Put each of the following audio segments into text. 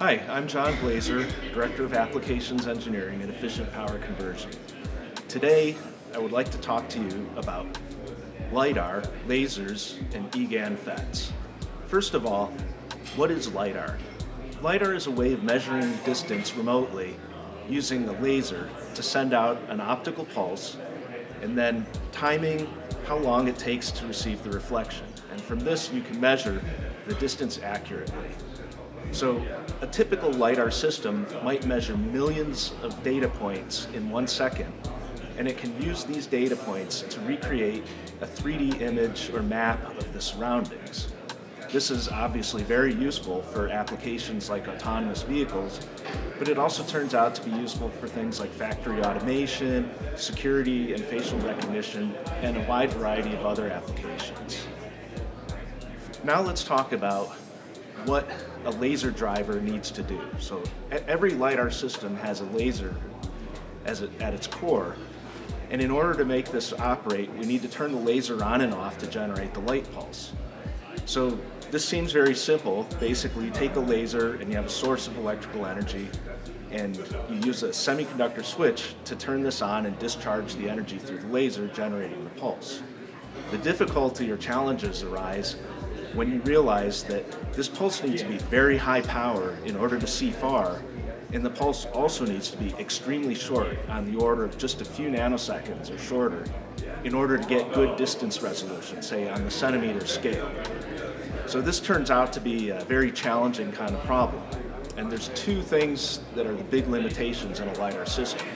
Hi, I'm John Glaser, Director of Applications Engineering at Efficient Power Conversion. Today, I would like to talk to you about LiDAR, lasers, and eGaN FETs. First of all, what is LiDAR? LiDAR is a way of measuring distance remotely using a laser to send out an optical pulse and then timing how long it takes to receive the reflection. And from this, you can measure the distance accurately. So a typical LiDAR system might measure millions of data points in one second, and it can use these data points to recreate a 3D image or map of the surroundings. This is obviously very useful for applications like autonomous vehicles, but it also turns out to be useful for things like factory automation, security and facial recognition, and a wide variety of other applications. Now let's talk about what a laser driver needs to do. So every LiDAR system has a laser as it, at its core. And in order to make this operate, we need to turn the laser on and off to generate the light pulse. So this seems very simple. Basically, you take a laser and you have a source of electrical energy and you use a semiconductor switch to turn this on and discharge the energy through the laser generating the pulse. The difficulty or challenges arise when you realize that this pulse needs to be very high power in order to see far, and the pulse also needs to be extremely short, on the order of just a few nanoseconds or shorter, in order to get good distance resolution, say on the centimeter scale. So this turns out to be a very challenging kind of problem. And there's two things that are the big limitations in a LiDAR system.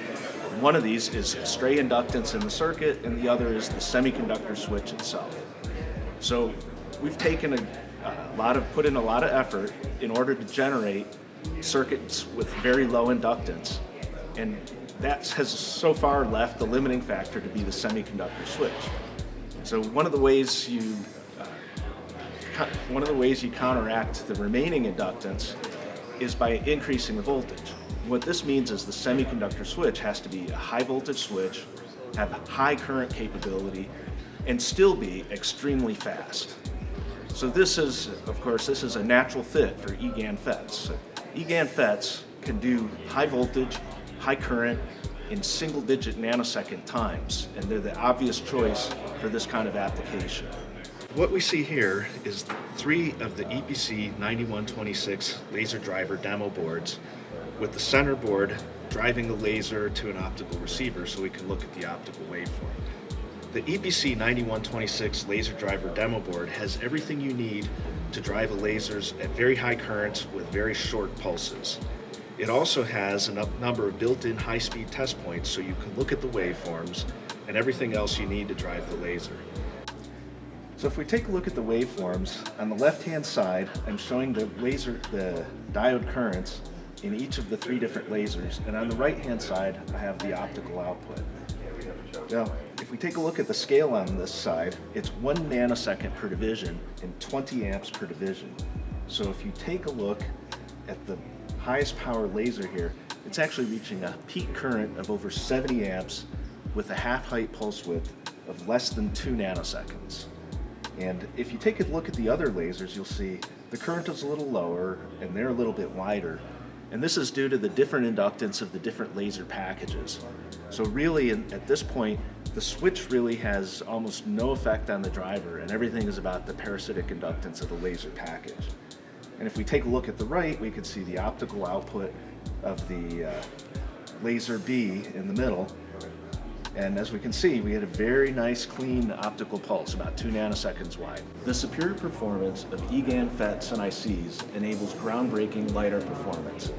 One of these is stray inductance in the circuit, and the other is the semiconductor switch itself. So we've taken a, a lot of, put in a lot of effort in order to generate circuits with very low inductance. And that has so far left the limiting factor to be the semiconductor switch. So one of the ways you uh, one of the ways you counteract the remaining inductance is by increasing the voltage. What this means is the semiconductor switch has to be a high voltage switch, have high current capability, and still be extremely fast. So this is, of course, this is a natural fit for eGaN FETs. eGaN FETs can do high voltage, high current in single digit nanosecond times, and they're the obvious choice for this kind of application. What we see here is three of the EPC 9126 laser driver demo boards with the center board driving the laser to an optical receiver so we can look at the optical waveform. The EPC 9126 laser driver demo board has everything you need to drive the lasers at very high currents with very short pulses. It also has a number of built-in high-speed test points so you can look at the waveforms and everything else you need to drive the laser. So if we take a look at the waveforms, on the left-hand side, I'm showing the laser, the diode currents in each of the three different lasers, and on the right-hand side, I have the optical output. Now, we take a look at the scale on this side, it's one nanosecond per division and 20 amps per division. So if you take a look at the highest power laser here, it's actually reaching a peak current of over 70 amps with a half height pulse width of less than two nanoseconds. And if you take a look at the other lasers, you'll see the current is a little lower and they're a little bit wider. And this is due to the different inductance of the different laser packages. So really, in, at this point, the switch really has almost no effect on the driver, and everything is about the parasitic inductance of the laser package. And if we take a look at the right, we can see the optical output of the uh, laser B in the middle. And as we can see, we had a very nice clean optical pulse, about two nanoseconds wide. The superior performance of eGaN FETs and ICs enables groundbreaking LiDAR performance.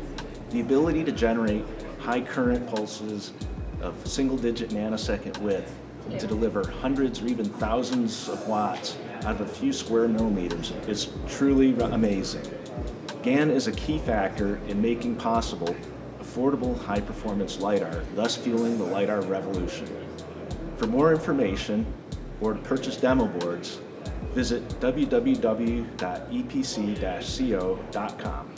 The ability to generate high current pulses of single digit nanosecond width to deliver hundreds or even thousands of watts out of a few square millimeters is truly amazing. GaN is a key factor in making possible affordable high performance LiDAR, thus fueling the LiDAR revolution. For more information or to purchase demo boards, visit www.epc-co.com.